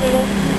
Mmm.